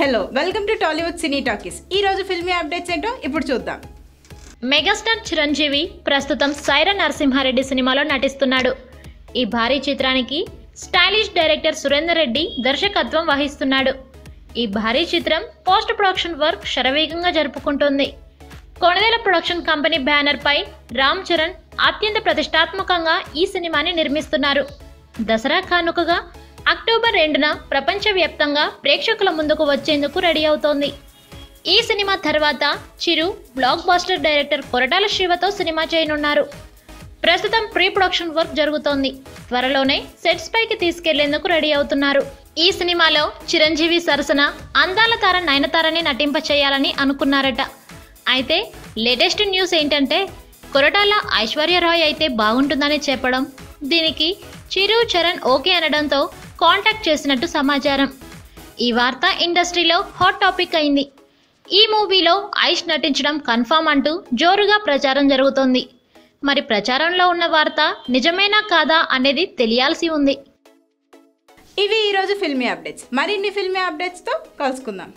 Hello welcome to Tollywood cine talkies ఈ రోజు filmy updates ఏంటో ఇప్పుడు చూద్దాం. మెగాస్టార్ చిరంజీవి ప్రస్తుతం సైర నరసింహారెడ్డి సినిమాలో నటిస్తున్నాడు. ఈ భారీ చిత్రానికి స్టైలిష్ డైరెక్టర్ సురేందర్ రెడ్డి దర్శకత్వం వహిస్తున్నాడు. ఈ భారీ చిత్రం పోస్ట్ ప్రొడక్షన్ వర్క్ శరవేగంగా జరుపుకుంటుంది. కొణదేల ప్రొడక్షన్ కంపెనీ బ్యానర్పై రామ్ చరణ్ అత్యంత ప్రతిష్టాత్మకంగా ఈ సినిమాని నిర్మిస్తున్నారు. దసరా కానుకగా అక్టోబర్ రెండున ప్రపంచవ్యాప్తంగా ప్రేక్షకుల ముందుకు వచ్చేందుకు రెడీ అవుతోంది. ఈ సినిమా తర్వాత Chiru blockbuster director Koratala శివతో సినిమా చేయనున్నారు. ప్రస్తుతం ప్రీ ప్రొడక్షన్ వర్క్ జరుగుతోంది. త్వరలోనే సెట్స్ పైకి తీసుకెళ్ళేందుకు రెడీ అవుతున్నారు. ఈ సినిమాలో చిరంజీవి సరసన అందాల తార నయనతారని నటింప చేయాలని అనుకున్నారట. అయితే లేటెస్ట్ న్యూస్ ఏంటంటే కొరటాల ఐశ్వర్యరాయ్ అయితే బాగుంటుందని చెప్పడం. దీనికి చిరు చరణ్ ఓకే అనడంతో కాంటాక్ట్ చేసినట్టు సమాచారం. ఈ వార్త ఇండస్ట్రీలో హాట్ టాపిక్ అయింది. ఈ మూవీలో ఐష్ నటించడం కన్ఫామ్ అంటూ జోరుగా ప్రచారం జరుగుతోంది. మరి ప్రచారంలో ఉన్న వార్త నిజమేనా కాదా అనేది తెలియాల్సి ఉంది. ఇవి ఈరోజు ఫిల్మీ అప్డేట్స్. మరిన్ని ఫిల్మీ అప్డేట్స్తో కలుసుకుందాం.